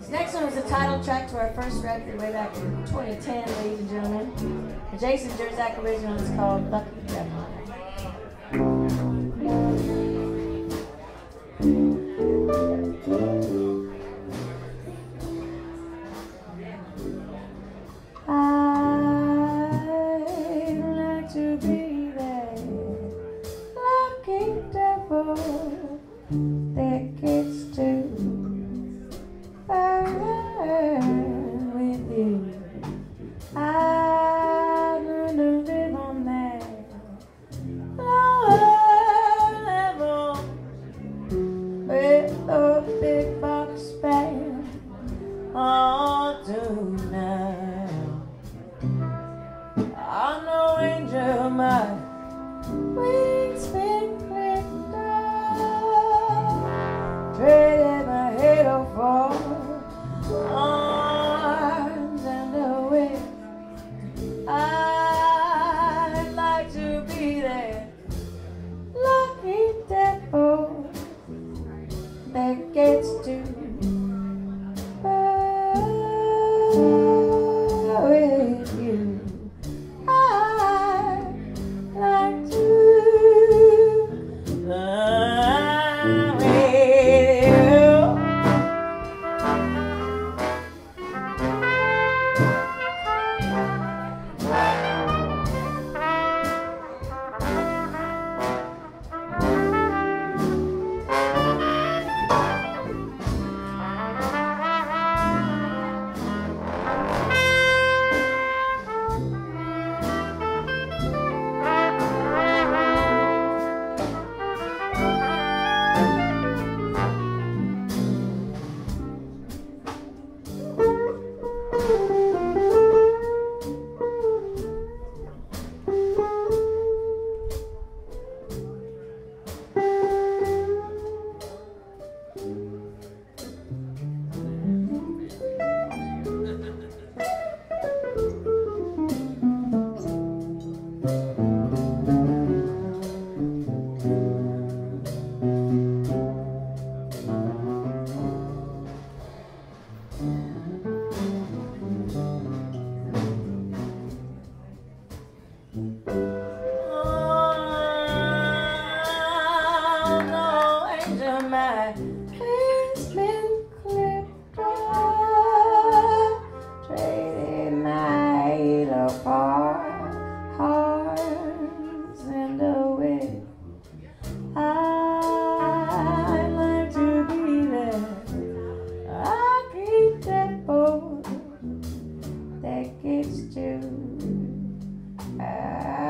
This next one was the title track to our first record way back in 2010, ladies and gentlemen. The Jason Jurzak original is called Lucky Devil. Bye. away. my basement clipped off, traded my halo for horns and a wig. I'd like to be there. I keep that boat that gets to. Uh,